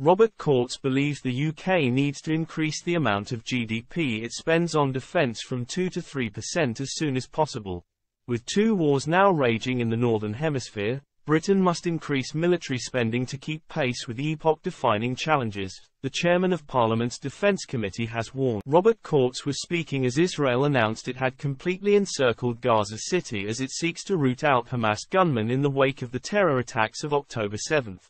Robert Courts believes the UK needs to increase the amount of GDP it spends on defence from 2 to 3% as soon as possible. With two wars now raging in the Northern Hemisphere, Britain must increase military spending to keep pace with epoch-defining challenges, the chairman of Parliament's Defence Committee has warned. Robert Courts was speaking as Israel announced it had completely encircled Gaza City as it seeks to root out Hamas gunmen in the wake of the terror attacks of October 7.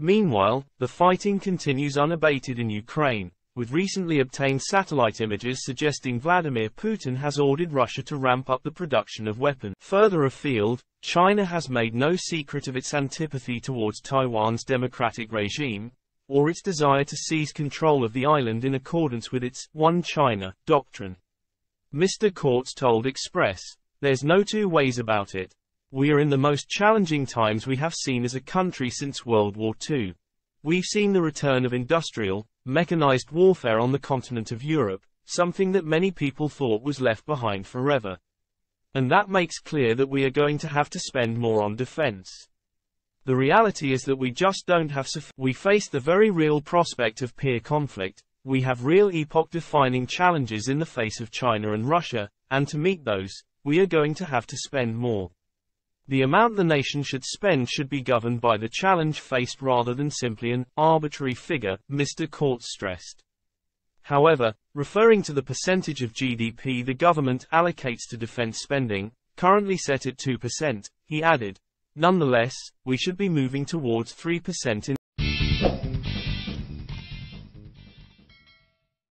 Meanwhile, the fighting continues unabated in Ukraine, with recently obtained satellite images suggesting Vladimir Putin has ordered Russia to ramp up the production of weapons. Further afield, China has made no secret of its antipathy towards Taiwan's democratic regime, or its desire to seize control of the island in accordance with its One China doctrine. Mr. Courts told Express, there's no two ways about it. We are in the most challenging times we have seen as a country since World War II. We've seen the return of industrial, mechanized warfare on the continent of Europe, something that many people thought was left behind forever. And that makes clear that we are going to have to spend more on defense. The reality is that we just don't have sufficient. We face the very real prospect of peer conflict, we have real epoch-defining challenges in the face of China and Russia, and to meet those, we are going to have to spend more. The amount the nation should spend should be governed by the challenge faced rather than simply an arbitrary figure, Mr. Courts stressed. However, referring to the percentage of GDP the government allocates to defense spending, currently set at 2%, he added, Nonetheless, we should be moving towards 3% in